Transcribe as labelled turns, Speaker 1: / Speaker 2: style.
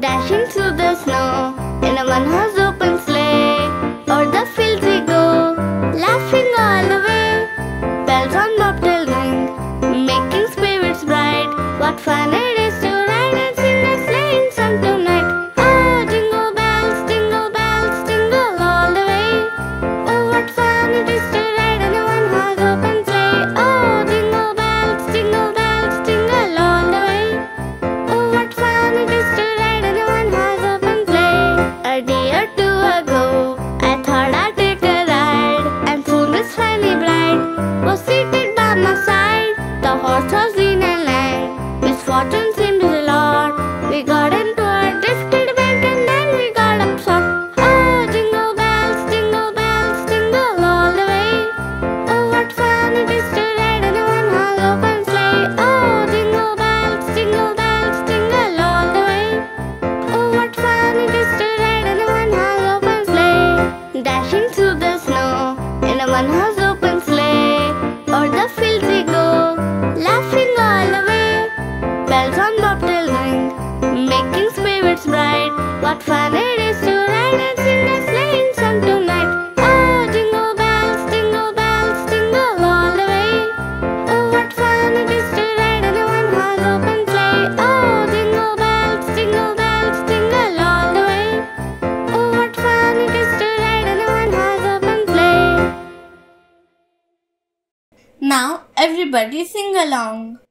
Speaker 1: Dashing through the snow. In a one-horse open sleigh. O'er the fields we go Laughing all the way. Bells on bobtail ring Making spirits bright. What fun cotton
Speaker 2: Now everybody sing along.